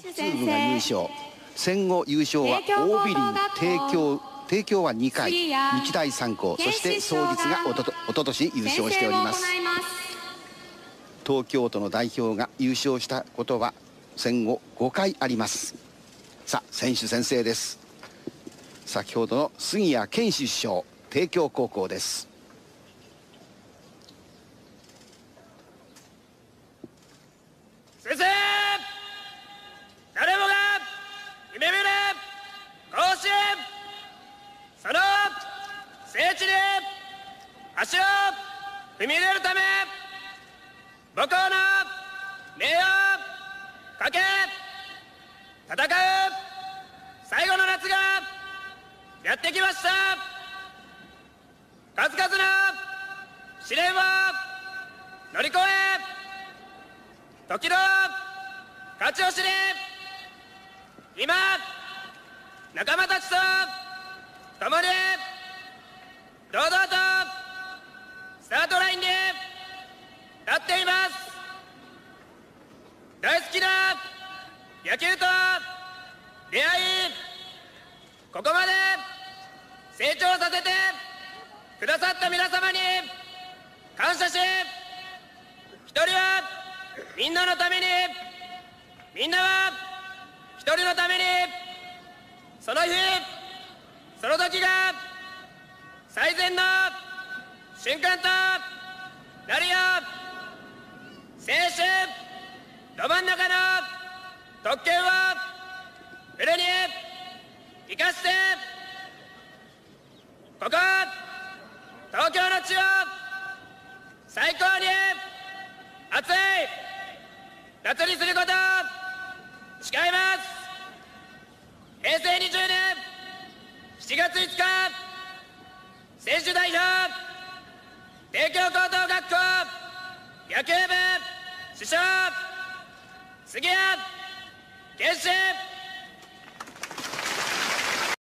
チームが優勝。戦後優勝は OB リー帝京帝京は2回。日大三高。そして創立がおととおととし優勝しております。東京都の代表が優勝したことは戦後5回あります。さあ選手宣誓です。先ほどの杉谷健志首相帝京高校です先生誰もが夢見る甲子園その聖地に足を踏み入れるため母校の名誉かけ戦う最後の夏がやってきました。数々の試練を乗り越え時の勝ちを知り今仲間たちと共に堂々とスタートラインに立っています。大好きな野球と出会いここまで成長させてくださった皆様に感謝し一人はみんなのためにみんなは一人のためにその日その時が瞬間となるよ青春ど真ん中の特権をフルに生かしてここ東京の地を最高に熱い夏にすること誓います平成20年7月5日選手代表帝京高等学校野球部主将杉谷健志